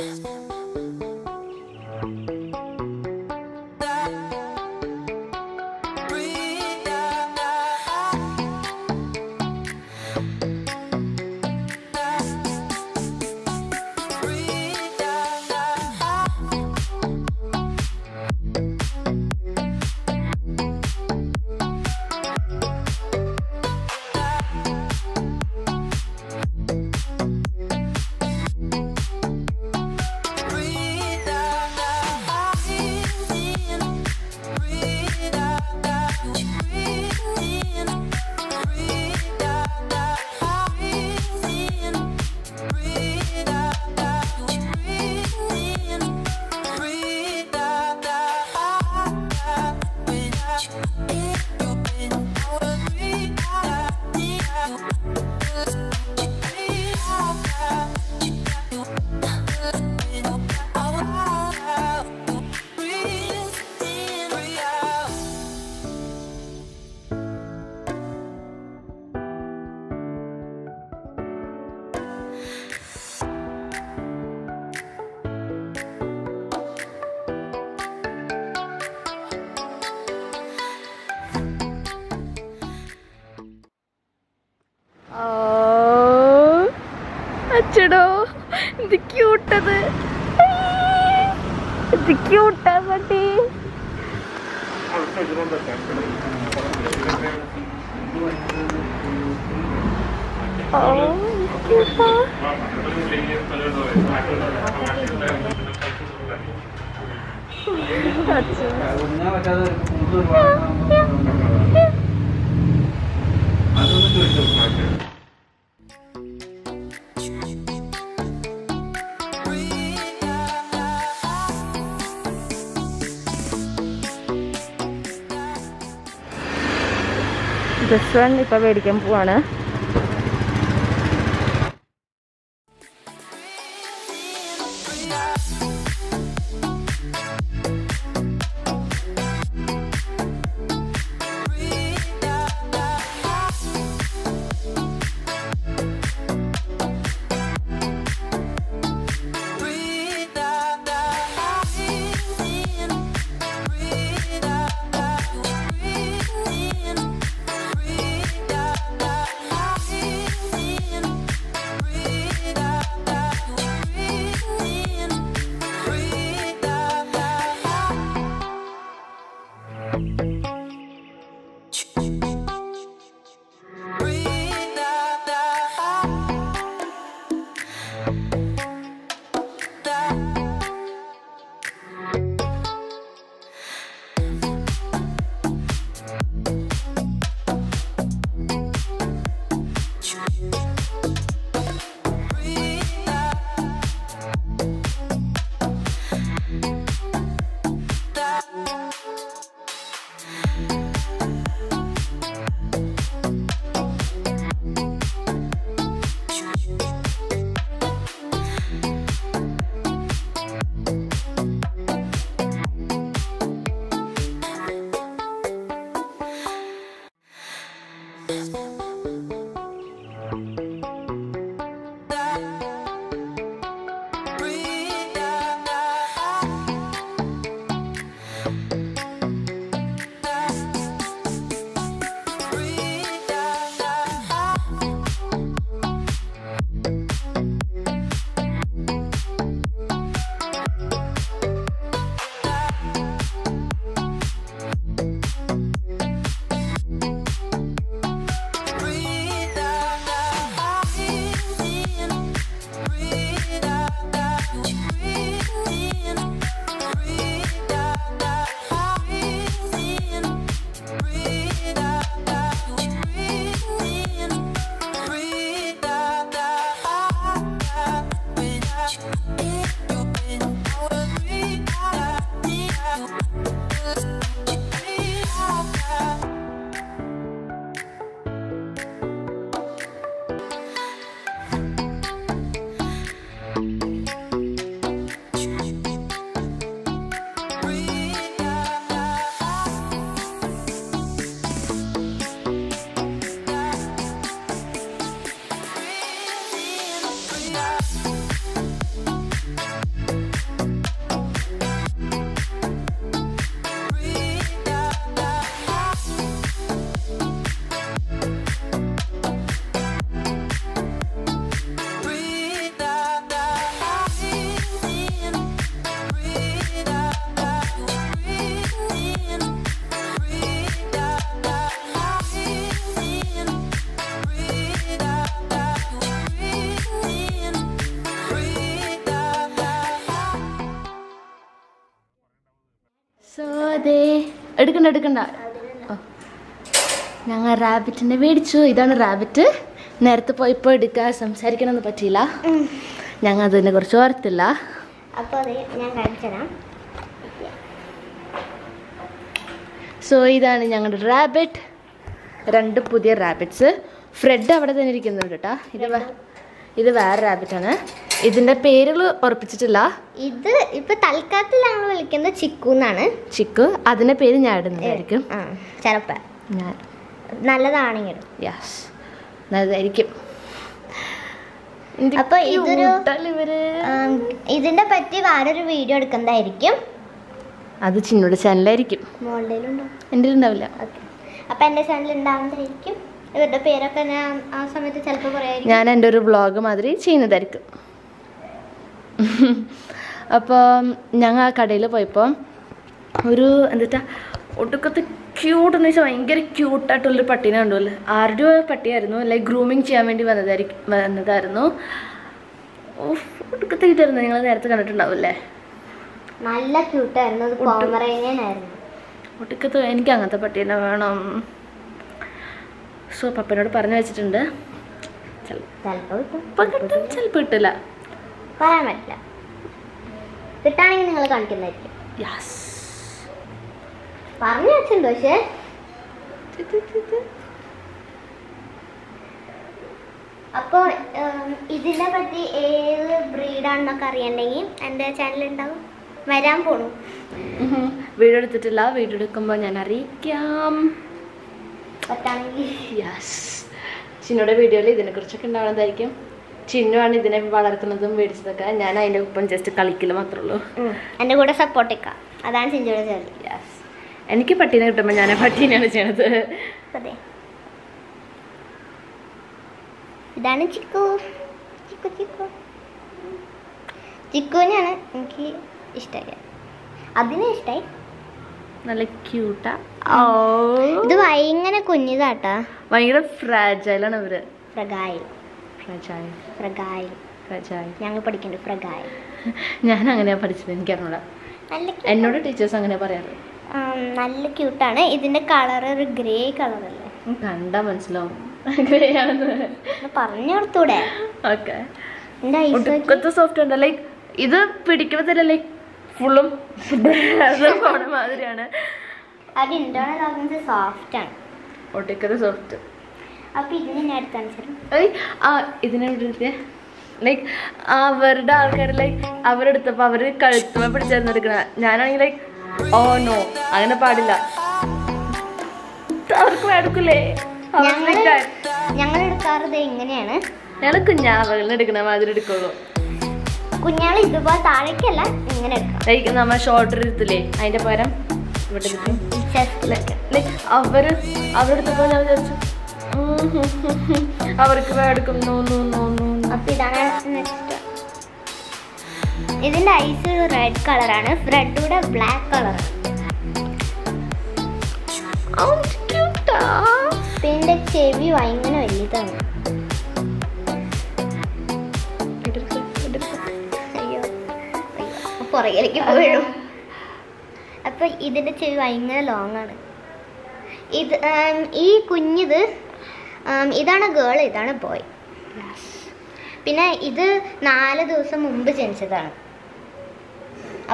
Yeah. അച്ചടോ ഇത് ക്യൂട്ടത് ഇത് ക്യൂട്ടാ പട്ടി ഓ ക്യൂട്ടാ ഡ്രസ് വൺ ഇപ്പം മേടിക്കാൻ പോവാണ്. എടുക്കണ്ട എടുക്കണ്ട. ഞങ്ങൾ റാബിറ്റിനെ മേടിച്ചു. ഇതാണ് റാബിറ്റ്. നേരത്തെ പോയപ്പോൾ എടുക്കാൻ സംസാരിക്കണമെന്ന് പറ്റിയില്ല. ഞങ്ങൾ അതിനെ കുറിച്ച് ഓർത്തില്ല. സോ ഇതാണ് ഞങ്ങളുടെ റാബിറ്റ്. രണ്ട് പുതിയ റാബിറ്റ്സ്. ഫ്രെഡ് അവിടെ തന്നെ ഇരിക്കുന്നുണ്ട് കേട്ടോ ഇത് ഇത് വേറെ റാബിറ്റാണ് ഇതിന്റെ പേരുകൾ ഉറപ്പിച്ചിട്ടില്ല. ഇത് ഇപ്പൊ തൽക്കാലത്തിൽ ഞങ്ങൾ വിളിക്കുന്നത്? ചിക്കു എന്നാണ്. ചിക്കു. അതിന്റെ പേര് ഞാൻ ഇടുന്നതായിരിക്കും. ചിലപ്പോ. ഞാൻ. നല്ലതാണെങ്കിലും. യെസ് നല്ലതായിരിക്കും. അപ്പൊ ഇതൊരു- ഇതിന്റെ പറ്റി വേറൊരു വീഡിയോ എടുക്കുന്നതായിരിക്കും. അത് ചിന്നോട് ചാനലായിരിക്കും എന്റെ ഉണ്ടാവില്ല അപ്പൊ എന്റെ ചാനൽ ഉണ്ടാവുന്നതായിരിക്കും ഇവരുടെ പേരൊക്കെ ഞാൻ ആ സമയത്ത് ചിലപ്പോൾ പറയായിരിക്കും. ഞാൻ എന്റെ ഒരു വ്ളോഗ് മാതിരി ചെയ്യുന്നതായിരിക്കും. അപ്പോൾ ഞങ്ങൾ ആ കടയിൽ പോയപ്പോൾ ഒരു എന്താ ഒടുക്കത്തെ ക്യൂട്ട് എന്ന് വെച്ചാൽ ഭയങ്കര ക്യൂട്ടായിട്ടുള്ളൊരു പട്ടീനെ കണ്ടുമല്ലേ ആരുടെയോ പട്ടിയായിരുന്നു ലൈക്ക് ഗ്രൂമിങ് ചെയ്യാൻ വേണ്ടി വന്നതായിരിക്കും വന്നതായിരുന്നു. ഒടുക്കത്തെ ഇതായിരുന്നു. നിങ്ങൾ നേരത്തെ കണ്ടിട്ടുണ്ടാവില്ലേ നല്ല ക്യൂട്ടായിരുന്നു ഒടുക്കത്തെ എനിക്ക് അങ്ങനത്തെ പട്ടീനെ വേണം. സോ പപ്പനോട് പറഞ്ഞു വെച്ചിട്ടുണ്ട്. ചിലപ്പോൾ കിട്ടും. ചിലപ്പോൾ കിട്ടില്ല. പറയാൻ പറ്റില്ല. കിട്ടാണെങ്കിൽ നിങ്ങൾ കാണിക്കുന്നതായിരിക്കും. യാസ് പറഞ്ഞു വെച്ചിട്ടുണ്ട് പക്ഷേ. അപ്പോൾ ഇതിനെ പറ്റി ഏത് ബ്രീഡാണെന്നൊക്കെ അറിയണ്ടെങ്കിൽ എന്റെ ചാനൽ ഉണ്ടാവും വരാൻ പോണു. വീഡിയോ എടുത്തിട്ടില്ല വീഡിയോ എടുക്കുമ്പോൾ ഞാൻ അറിയിക്കാം. യെസ് ചിന്നയുടെ വീഡിയോയിൽ ഇതിനെക്കുറിച്ചൊക്കെ ഉണ്ടാവുന്നതായിരിക്കും ചിന്നുവാണ് ഇതിനെ വളർത്തുന്നതും മേടിച്ചതൊക്കെ. ഞാൻ അതിന്റെ ഒപ്പം ജസ്റ്റ് കളിക്കൽ മാത്രമേ ഉള്ളൂ എന്റെ കൂടെ സപ്പോർട്ട് ഇക്കാം. അതാണ് ചിഞ്ചയുടെ ജോലി യെസ് എനിക്ക് പട്ടീനെ കിട്ടുമ്പോൾ ഞാൻ പട്ടീനെയാണ് ചെയ്യണത്. അതെ. ഇതാണ് ചിക്കു. ചിക്കു ചിക്കു. ചിക്കുവിനെയാണ് എനിക്ക് ഇഷ്ടമായി അതിനെ ഇഷ്ടമായി നല്ല ക്യൂട്ടാ ഓ ഇത് ഭയങ്കര കുഞ്ഞിതാട്ടാ. ഭയങ്കര ഫ്രാജൈലാണ് ഇവർ. ഫ്രഗായിൽ. ഫ്രാജൈൽ ഫ്രഗായിൽ. ഫ്രാജൈൽ ഞങ്ങൾ പഠിക്കണ്ട ഫ്രഗായിൽ. ഞാൻ അങ്ങനെയാ പഠിച്ചത് എനിക്ക് അറിഞ്ഞൂടാ നല്ല cute. എന്നോട് ടീച്ചേഴ്സ് അങ്ങനെ പറയാറ്. നല്ല ക്യൂട്ടാണ് ഇതിന്റെ കളർ ഒരു ഗ്രേ കളറല്ലേ കണ്ടാ മനസ്സിലാവും. ഗ്രേ ആണെന്ന്. പറഞ്ഞു കൊടുത്തൂടെ? ഓക്കെ. ഒടുക്കത്തെ സോഫ്റ്റ് ഉണ്ട്? ലൈക്ക് ഇത് പിടിക്കുമ്പോൾ തന്നെ ലൈക്ക് ഫുള്ളും മാതിരിയാണ്. അത് ഇന്റേണൽ ഓർഗൻസ് സോഫ്റ്റ് ആണ്. ഒടുക്കത്തെ സോഫ്റ്റ് അപ്പൊ ഇതിന് ഞാൻ അടുത്ത് കാണിച്ചു ആ ഇതിനെ വിടുത്തെ ലൈക്ക് അവരുടെ ആൾക്കാർ ലൈക്ക് അവരെടുത്തപ്പോൾ അവർ കഴുത്തുമ പിടിച്ചായിരുന്നു എടുക്കണ. ഞാനാണെങ്കിൽ ലൈക്ക് ഓ നോ അങ്ങനെ പാടില്ല. അവർക്ക് വേടക്കില്ലേ ഞങ്ങൾ ഞങ്ങൾ എടുക്കാറത് എങ്ങനെയാണ് ഞങ്ങൾ കുഞ്ഞാവകളിൽ എടുക്കണ മാതിരി എടുക്കുള്ളൂ. കുഞ്ഞാൾ ഇതുപോലെ താഴേക്കല്ല ഇങ്ങനെ എടുക്കാം. നമ്മൾ ഷോർട്ട് എടുത്തില്ലേ അതിന്റെ പകരം ഇവിടെ അവർ അവരെടുത്തപ്പോ ഞാൻ വിചാരിച്ചു. അവർക്ക് എടുക്കും ഇതിന്റെ ഐസ് റെഡ് കളറാണ് ഫ്രഡൂടെ ബ്ലാക്ക് കളറാണ് പിന്നെ ചെവി ഭയങ്കര വലുതാണ്. അയ്യോ പുറകിലേക്ക് പോയിടും അപ്പൊ ഇതിന്റെ ചെവി ഭയങ്കര ലോങ് ആണ്. ഇത് ഈ കുഞ്ഞിത് ഇതാണ് ഗേൾ ഇതാണ് ബോയ് പിന്നെ ഇത് നാല് ദിവസം മുമ്പ് ജനിച്ചതാണ്.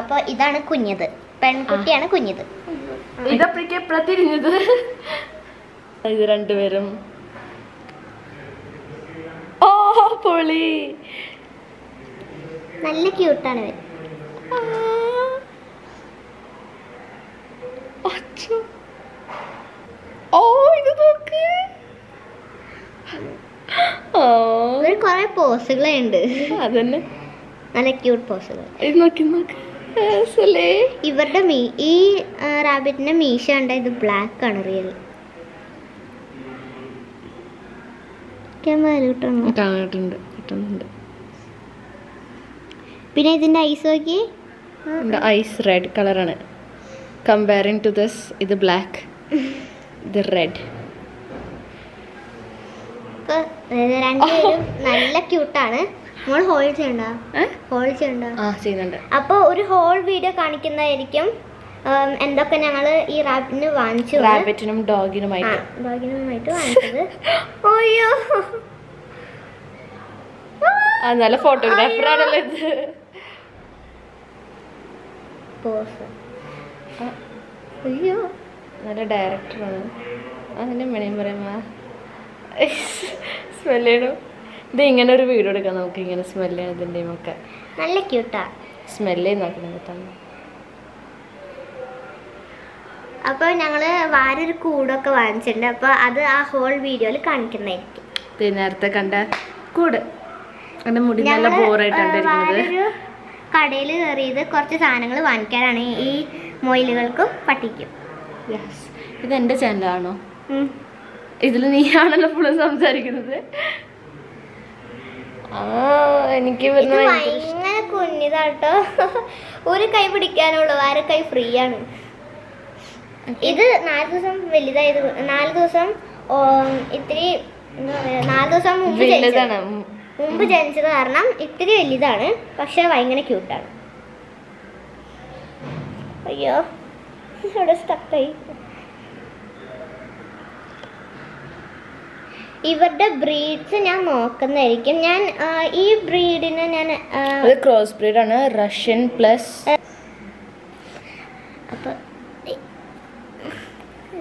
അപ്പൊ ഇതാണ് കുഞ്ഞത്. പെൺകുട്ടിയാണ് കുഞ്ഞത്. ഇതപ്പോഴേക്കും എപ്പോഴാ തിരിഞ്ഞത്? ഇത് രണ്ടുപേരും. ഓ പൊളി. നല്ല ക്യൂട്ടാണ് ഇവർ അച്ഛോ. ഓ ഇത് നോക്ക്. ഇവർ കുറെ പോസുകളുണ്ട്. അതന്നെ. നല്ല ക്യൂട്ട് പോസുകൾ. ഇത് നോക്കി നോക്ക്. ഇവരുടെ മീ ഈ റാബിറ്റിന്റെ മീശ കണ്ട ഇത് ബ്ലാക്ക് ആണ് റിയൽ പിന്നെ ഇതിന്റെ ഐസ് നോക്കി ഐസ് റെഡ് കളറാണ് കമ്പയറിങ് ടു ദിസ് ഇത് ബ്ലാക്ക് ഇത് റെഡ് നല്ല ക്യൂട്ടാണ് നമ്മൾ ചെയ്യണ്ട? ചെയ്യണ്ട? ചെയ്യുന്നുണ്ട്. അപ്പോൾ ഒരു ഹോൾ വീഡിയോ കാണിക്കുന്നതായിരിക്കും. എന്തൊക്കെ ഞങ്ങൾ ഈ റാബിറ്റിന് വാങ്ങിച്ചു. റാബിറ്റിനും ഡോഗിനുമായിട്ട് ഡോഗിനുമായിട്ട് വാങ്ങിച്ചത്. അയ്യോ. ആ നല്ല ഫോട്ടോഗ്രാഫർ ആണല്ലോ ഇത്. പോസ് അയ്യോ നല്ല ഡയറക്ടറാണ് അതിന്റെ മണിയും പറയുമ്പോൾ സ്മെൽ ചെയ്യണം. ഇത് ഇങ്ങനെ ഒരു വീഡിയോ എടുക്കാം നമുക്ക് ഇങ്ങനെ സ്മെൽ ചെയ്യണതിന്റെയും ഒക്കെ. നല്ല ക്യൂട്ടാ സ്മെൽ ചെയ്ത് നോക്കണം കേട്ടോ. അപ്പോൾ ഞങ്ങൾ വാരൊരു കൂടൊക്കെ വാങ്ങിച്ചിട്ടുണ്ട്. അപ്പോൾ അത് ആ ഹോൾ വീഡിയോയിൽ കാണിക്കുന്നതായിരിക്കും. പിന്നെ നേരത്തെ കണ്ട കൂട്. എന്റെ മുടി നല്ല ബോറായിട്ടാണ് കടയിൽ കയറിയത് കുറച്ച് സാധനങ്ങൾ വാങ്ങിക്കാനാണ്. ഈ മൊയിലുകൾക്കും പട്ടിക്കും യെസ് ഇത് എന്റെ ചാനലാണോ ഇതിൽ നീയാണല്ലോ ഫുള്ള് സംസാരിക്കുന്നത്. എനിക്ക് ഭയങ്കര കുഞ്ഞിതാട്ടോ. ഒരു കൈ പിടിക്കാനുള്ളൂ വേറെ കൈ ഫ്രീ ആണ് ഇത് നാല് ദിവസം വലുതായത് നാല് ദിവസം ഇത്തിരി നാല് ദിവസം മുമ്പ് ജനിച്ചത്. കാരണം ഇത്തിരി വലുതാണ് പക്ഷെ ഭയങ്കര ക്യൂട്ടാണ് അയ്യോ ഇവിടെ സ്റ്റക്കായി ഇവരുടെ ബ്രീഡ്സ് ഞാൻ നോക്കുന്നതായിരിക്കും. ഞാൻ ഈ ബ്രീഡിനെ ഞാൻ ക്രോസ് ബ്രീഡ് ആണ്. റഷ്യൻ പ്ലസ് അപ്പൊ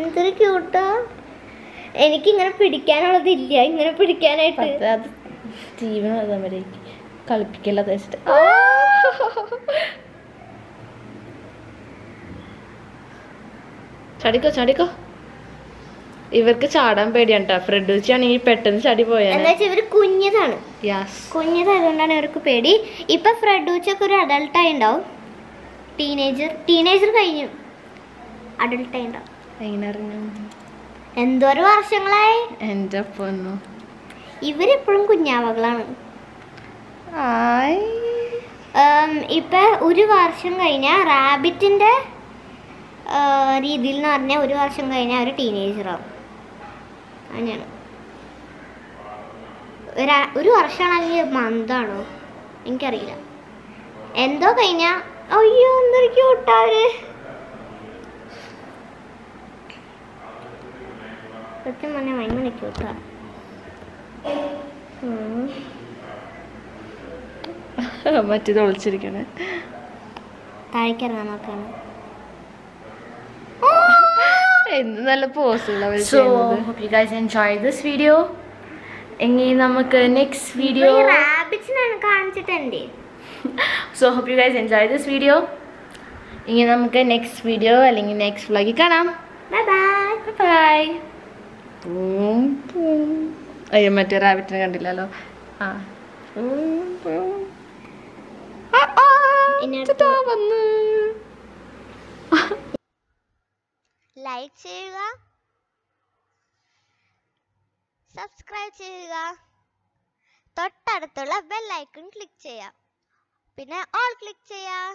എന്തൊരു ക്യൂട്ടാ എനിക്കിങ്ങനെ പിടിക്കാനുള്ളതില്ല ഇങ്ങനെ പിടിക്കാനായിട്ട്. അത് ജീവനം അതാ വരെ കളിപ്പിക്കല്ല ചടിക്കോ ചടിക്കോ. ഇവർക്ക് ചാടാൻ പേടിയാണ് കേട്ടോ ഫ്രെഡ് വെച്ചാണെങ്കിൽ പെട്ടെന്ന് ചടി പോയാൽ ഇവർ കുഞ്ഞതാണ്. കുഞ്ഞതായതുകൊണ്ടാണ് ഇവർക്ക് പേടി. ഇപ്പൊ ഫ്രെഡൂച്ചൊക്കെ ഒരു അഡൾട്ട് ആയി ഉണ്ടാവും ടീനേജർ ടീനേജർ കഴിഞ്ഞു. അഡൾട്ട് ആയി ഉണ്ടാവും എങ്ങനെ അറിഞ്ഞു? എന്തോരം വർഷങ്ങളായി? എന്റെ പൊന്നു. ഇവരെപ്പോഴും കുഞ്ഞാവകളാണ്. ഇപ്പൊ ഒരു വർഷം കഴിഞ്ഞ റാബിറ്റിന്റെ രീതിയിൽ എന്ന് പറഞ്ഞാൽ ഒരു വർഷം കഴിഞ്ഞാൽ അവർ ടീനേജറാവും അങ്ങനെയാണ്. ഒരു- ഒരു വർഷമാണോ അല്ലെങ്കിൽ മന്താണോ എനിക്കറിയില്ല. എന്തോ കഴിഞ്ഞാ അയ്യോ എന്തൊരു ക്യൂട്ടാവര് സത്യം പറഞ്ഞാൽ ഭയങ്കര ക്യൂട്ടാ മറ്റേത് ഒളിച്ചിരിക്കണേ. താഴേക്കിറങ്ങാൻ നോക്കാണ്. നല്ല പോസ്റ്റുകളാണ് so hope you guys enjoy this video എങ്കിൽ നമുക്ക് നെക്സ്റ്റ് വീഡിയോ കാണിച്ചിട്ടുണ്ട് so hope you guys enjoy this video ഇനി നമുക്ക് നെക്സ്റ്റ് വീഡിയോ അല്ലെങ്കിൽ നെക്സ്റ്റ് വ്ളോഗിൽ കാണാം. ബൈ ബൈ ബൈ അയ്യോ മറ്റേ റാബിറ്റിനെ കണ്ടില്ലല്ലോ. ആ, വന്ന്. ലൈക്ക് ചെയ്യുക. സബ്സ്ക്രൈബ് ചെയ്യുക. തൊട്ടടുത്തുള്ള ബെൽ ഐക്കൺ ക്ലിക്ക് ചെയ്യാം. പിന്നെ ഓൾ ക്ലിക്ക് ചെയ്യാം.